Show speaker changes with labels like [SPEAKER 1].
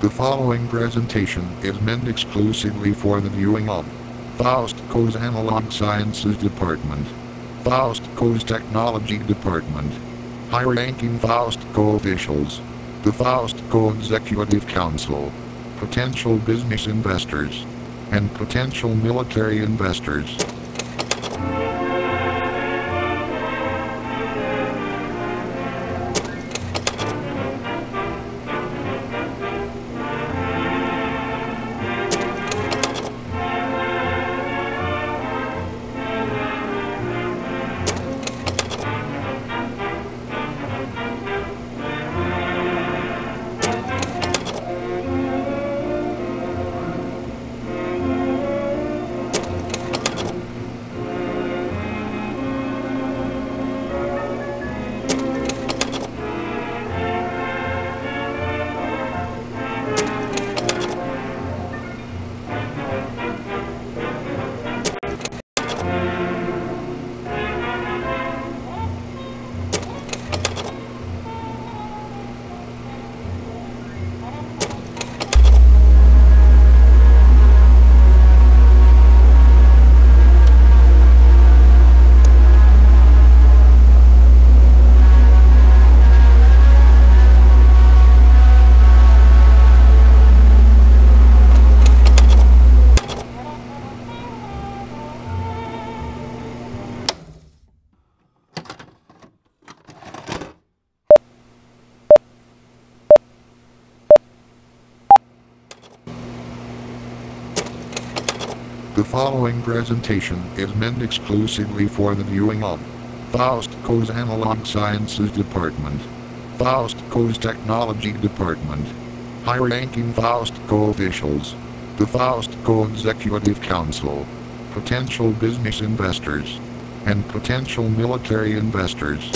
[SPEAKER 1] The following presentation is meant exclusively for the viewing of Faust Co's Analog Sciences Department, Faust Co's Technology Department, high-ranking Faust Co officials, the Faust Co Executive Council, potential business investors, and potential military investors. The following presentation is meant exclusively for the viewing of Faust Co's Analog Sciences Department, Faust Co's Technology Department, high-ranking Faust Co officials, the FaustCo Executive Council, potential business investors, and potential military investors.